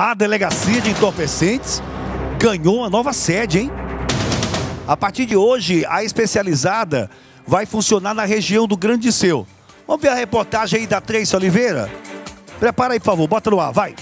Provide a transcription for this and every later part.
A delegacia de entorpecentes ganhou uma nova sede, hein? A partir de hoje, a especializada vai funcionar na região do Grande Seu. Vamos ver a reportagem aí da Trace Oliveira? Prepara aí, por favor, bota no ar, vai.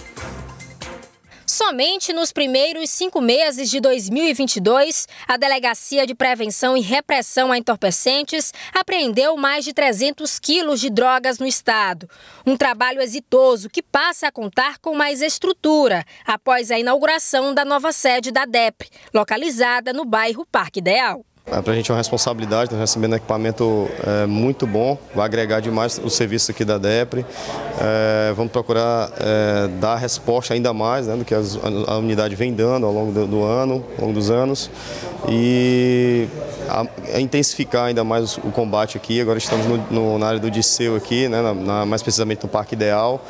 Somente nos primeiros cinco meses de 2022, a Delegacia de Prevenção e Repressão a Entorpecentes apreendeu mais de 300 quilos de drogas no estado. Um trabalho exitoso que passa a contar com mais estrutura após a inauguração da nova sede da DEPRE, localizada no bairro Parque Ideal. É, para a gente é uma responsabilidade, estamos recebendo equipamento é, muito bom, vai agregar demais o serviço aqui da DEPRE. É, vamos procurar é, dar resposta ainda mais né, do que as, a, unidade vem dando ao longo do, do, ano, ao longo dos anos. E a, a intensificar ainda mais o, o, combate aqui. Agora estamos no, no, na área do Disseu aqui, né, na, na, mais precisamente no Parque Ideal.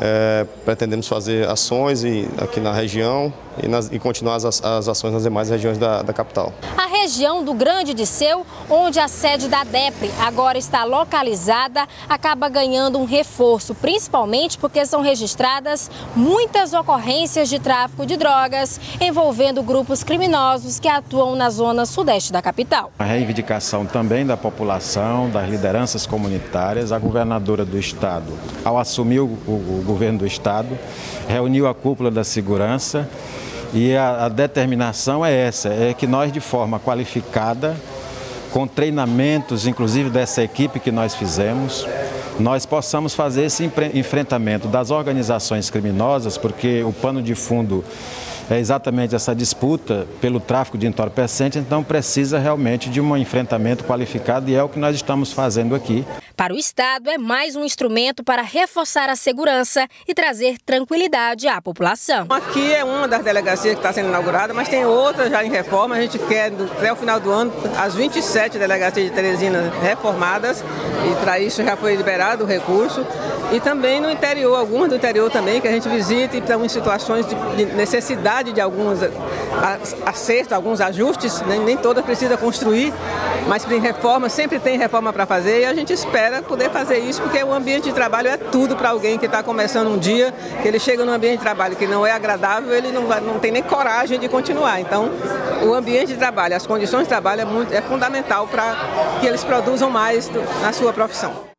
É, pretendemos fazer ações e, aqui na região e, nas, e continuar as, as, ações nas demais regiões da, da, capital. A região do Grande Disseu, onde a sede da DEPRE agora está localizada, acaba ganhando um reforço, principalmente porque são registradas muitas ocorrências de tráfico de drogas envolvendo grupos criminosos que atuam na zona sudeste da capital. A reivindicação também da população, das lideranças comunitárias, a governadora do estado, ao assumir o, o, o governo do Estado, reuniu a cúpula da segurança e a, a determinação é essa, é que nós de forma qualificada, com treinamentos, inclusive dessa equipe que nós fizemos, nós possamos fazer esse enfrentamento das organizações criminosas, porque o pano de fundo é exatamente essa disputa pelo tráfico de entorpecentes, então precisa realmente de um enfrentamento qualificado e é o que nós estamos fazendo aqui. Para o Estado, é mais um instrumento para reforçar a segurança e trazer tranquilidade à população. Aqui é uma das delegacias que está sendo inaugurada, mas tem outras já em reforma. A gente quer, até o final do ano, as 27 delegacias de Teresina reformadas, e para isso já foi liberado o recurso. E também no interior, algumas do interior também, que a gente visita e estão em situações de necessidade de alguns acertos, alguns ajustes, nem, nem todas precisa construir, mas tem reforma, sempre tem reforma para fazer e a gente espera poder fazer isso, porque o ambiente de trabalho é tudo para alguém que está começando um dia, que ele chega num ambiente de trabalho que não é agradável, ele não, não tem nem coragem de continuar. Então, o ambiente de trabalho, as condições de trabalho é, muito, é fundamental para que eles produzam mais do, na sua profissão.